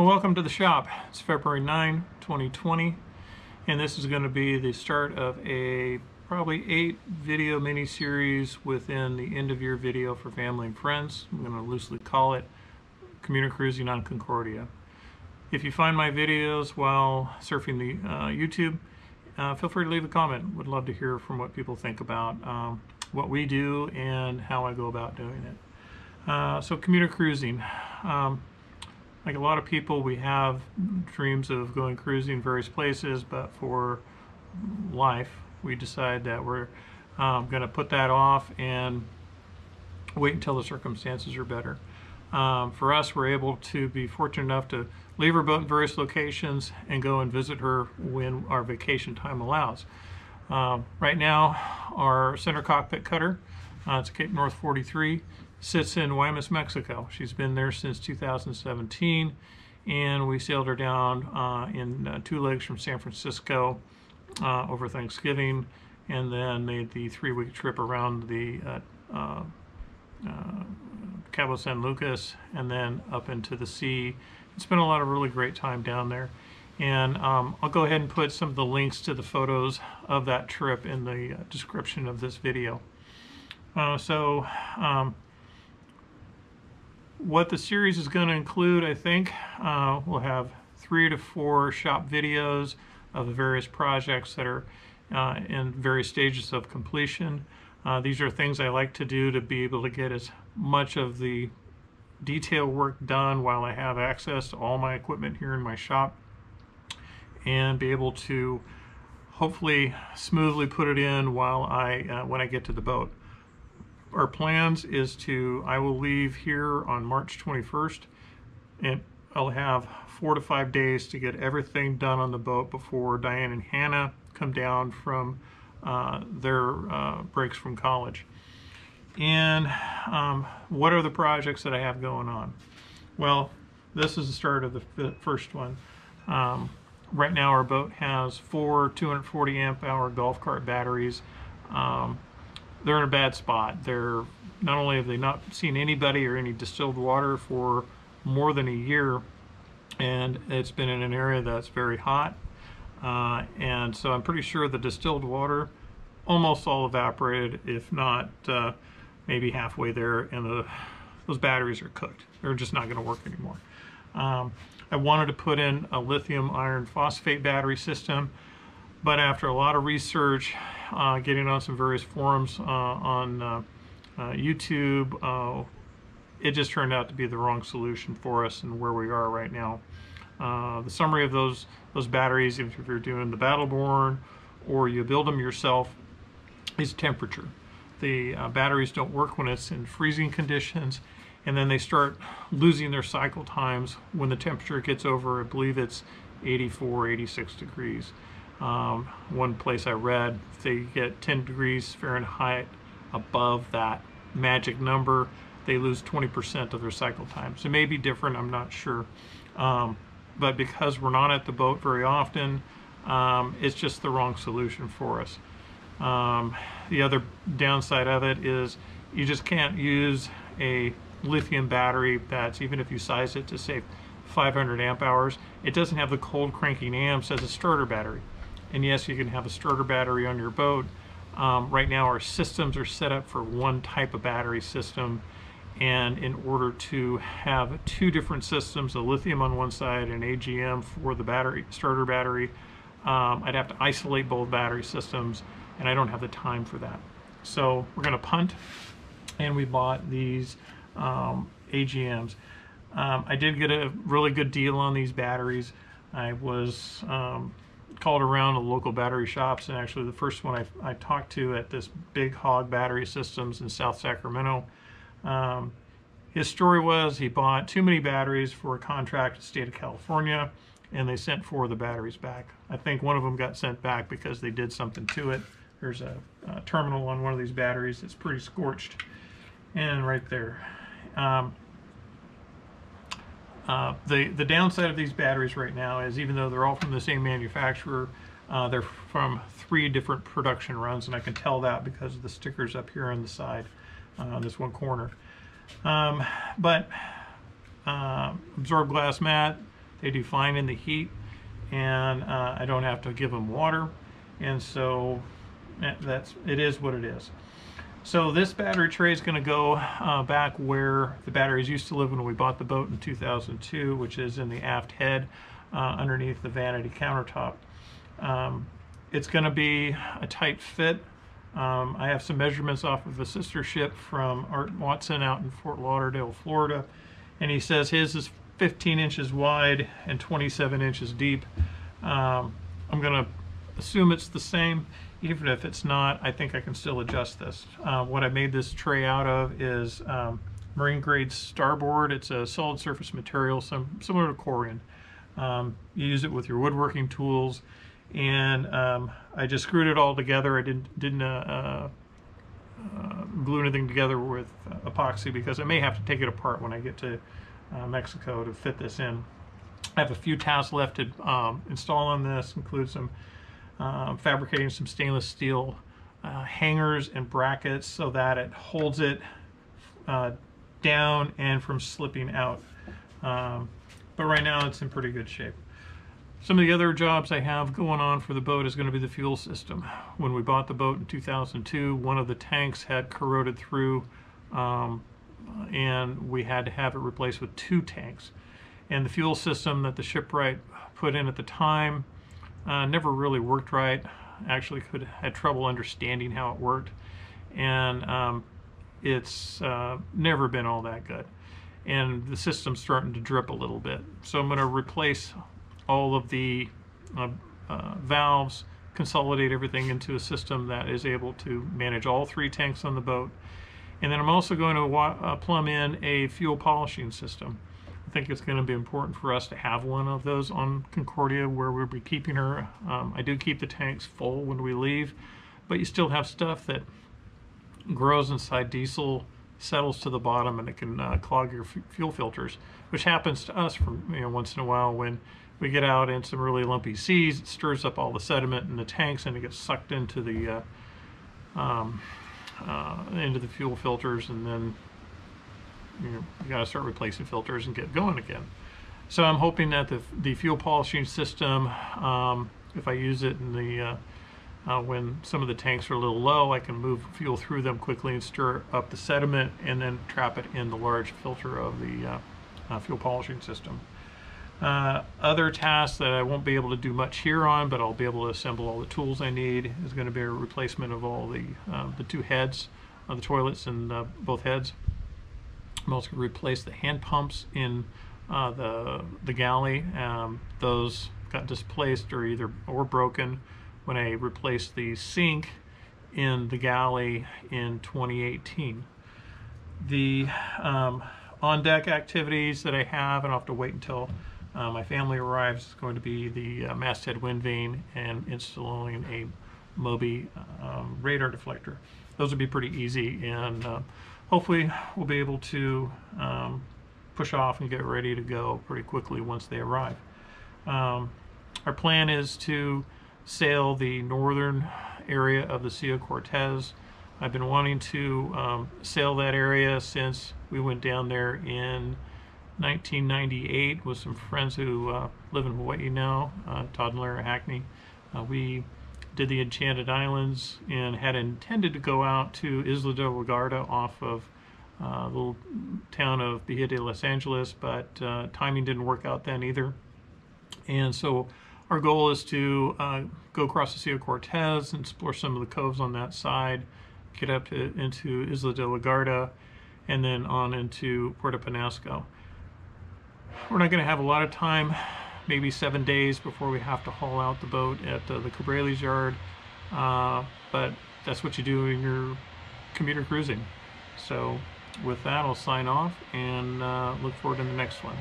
Well, welcome to the shop. It's February 9, 2020, and this is going to be the start of a probably eight video mini-series within the end of year video for family and friends. I'm going to loosely call it Commuter Cruising on Concordia. If you find my videos while surfing the uh, YouTube, uh, feel free to leave a comment. Would love to hear from what people think about um, what we do and how I go about doing it. Uh, so commuter cruising. Um, like a lot of people, we have dreams of going cruising various places, but for life, we decide that we're um, going to put that off and wait until the circumstances are better. Um, for us, we're able to be fortunate enough to leave our boat in various locations and go and visit her when our vacation time allows. Um, right now, our center cockpit cutter, uh, it's Cape North 43, sits in Guaymas, Mexico. She's been there since 2017, and we sailed her down uh, in uh, two legs from San Francisco uh, over Thanksgiving, and then made the three-week trip around the uh, uh, uh, Cabo San Lucas, and then up into the sea. It's been a lot of really great time down there. And um, I'll go ahead and put some of the links to the photos of that trip in the description of this video. So um, what the series is going to include, I think, uh, we'll have three to four shop videos of the various projects that are uh, in various stages of completion. Uh, these are things I like to do to be able to get as much of the detail work done while I have access to all my equipment here in my shop and be able to hopefully smoothly put it in while I uh, when I get to the boat our plans is to, I will leave here on March 21st and I'll have four to five days to get everything done on the boat before Diane and Hannah come down from uh, their uh, breaks from college. And um, what are the projects that I have going on? Well, this is the start of the first one. Um, right now our boat has four 240 amp hour golf cart batteries. Um, they're in a bad spot. They're not only have they not seen anybody or any distilled water for more than a year, and it's been in an area that's very hot. Uh, and so I'm pretty sure the distilled water almost all evaporated, if not uh, maybe halfway there, and the, those batteries are cooked. They're just not going to work anymore. Um, I wanted to put in a lithium iron phosphate battery system, but after a lot of research uh, getting on some various forums uh, on uh, YouTube. it just turned out to be the wrong solution for us and where we are right now. the summary of those those batteries, if you're doing the Battleborn or you build them yourself, is temperature. The uh, batteries don't work when it's in freezing conditions, and then they start losing their cycle times when the temperature gets over, I believe it's 84, 86 degrees. Um, one place I read, if they get 10 degrees Fahrenheit above that magic number, they lose 20% of their cycle time. So it may be different, I'm not sure. Um, but because we're not at the boat very often, um, it's just the wrong solution for us. Um, the other downside of it is you just can't use a lithium battery that's, even if you size it to say 500 amp hours, it doesn't have the cold cranking amps as a starter battery. And yes, you can have a starter battery on your boat. Um, right now our systems are set up for one type of battery system and in order to have two different systems, a lithium on one side and AGM for the battery starter battery, um, I'd have to isolate both battery systems and I don't have the time for that. So we're going to punt and we bought these um, AGMs. Um, I did get a really good deal on these batteries. I was um, called around to local battery shops and actually the first one I, I talked to at this Big Hog Battery Systems in South Sacramento um, his story was he bought too many batteries for a contract to the state of California and they sent four of the batteries back. I think one of them got sent back because they did something to it. There's a, a terminal on one of these batteries that's pretty scorched and right there. Um, uh, the, the downside of these batteries right now is even though they're all from the same manufacturer, uh, they're from three different production runs, and I can tell that because of the stickers up here on the side, uh, on this one corner. Um, but uh, absorbed glass mat, They do fine in the heat, and uh, I don't have to give them water, and so that's it is what it is. So this battery tray is going to go uh, back where the batteries used to live when we bought the boat in 2002, which is in the aft head uh, underneath the vanity countertop. Um, it's going to be a tight fit. Um, I have some measurements off of a sister ship from Art Watson out in Fort Lauderdale, Florida, and he says his is 15 inches wide and 27 inches deep. Um, I'm going to assume it's the same. Even if it's not, I think I can still adjust this. Uh, what I made this tray out of is um, marine grade starboard. It's a solid surface material, some, similar to corian. Um, you use it with your woodworking tools, and um, I just screwed it all together. I didn't didn't uh, uh, glue anything together with epoxy because I may have to take it apart when I get to uh, Mexico to fit this in. I have a few tasks left to um, install on this, include some um, fabricating some stainless steel uh, hangers and brackets so that it holds it uh, down and from slipping out. Um, but right now it's in pretty good shape. Some of the other jobs I have going on for the boat is going to be the fuel system. When we bought the boat in 2002, one of the tanks had corroded through um, and we had to have it replaced with two tanks. And the fuel system that the shipwright put in at the time uh, never really worked right. Actually, could had trouble understanding how it worked, and um, it's uh, never been all that good. And the system's starting to drip a little bit. So I'm going to replace all of the uh, uh, valves, consolidate everything into a system that is able to manage all three tanks on the boat. And then I'm also going to uh, plumb in a fuel polishing system. I think it's going to be important for us to have one of those on Concordia where we'll be keeping her. Um, I do keep the tanks full when we leave, but you still have stuff that grows inside diesel, settles to the bottom, and it can uh, clog your fuel filters, which happens to us from you know once in a while when we get out in some really lumpy seas. It stirs up all the sediment in the tanks, and it gets sucked into the uh, um, uh, into the fuel filters, and then you, got to start replacing filters and get going again. So I'm hoping that the, the fuel polishing system, um, if I use it in the uh, uh, when some of the tanks are a little low, I can move fuel through them quickly and stir up the sediment and then trap it in the large filter of the uh, uh fuel polishing system. Uh, other tasks that I won't be able to do much here on, but I'll be able to assemble all the tools I need, is going to be a replacement of all the, uh, the two heads of the toilets and both heads. I'm also going to replace the hand pumps in uh, the the galley. Um, those got displaced or either or broken when I replaced the sink in the galley in 2018. The um, on deck activities that I have, and I'll have to wait until uh, my family arrives, is going to be the uh, masthead wind vane and installing a Mobri um, radar deflector. Those would be pretty easy and uh, hopefully we'll be able to um, push off and get ready to go pretty quickly once they arrive. Um, our plan is to sail the northern area of the Sea of Cortez. I've been wanting to um, sail that area since we went down there in 1998 with some friends who uh, live in Hawaii now, uh, Todd and Lara Hackney. Uh, we did the Enchanted Islands and had intended to go out to Isla de la Guarda off of uh, the little town of Bahia de Los Angeles, but uh, timing didn't work out then either. And so our goal is to uh, go across the Sea of Cortez and explore some of the coves on that side, get up to, into Isla de la Guarda, and then on into Puerto Penasco. We're not going to have a lot of time maybe seven days before we have to haul out the boat at uh, the Cabrales yard. Uh, but that's what you do in your commuter cruising. So with that, I'll sign off and uh, look forward to the next one.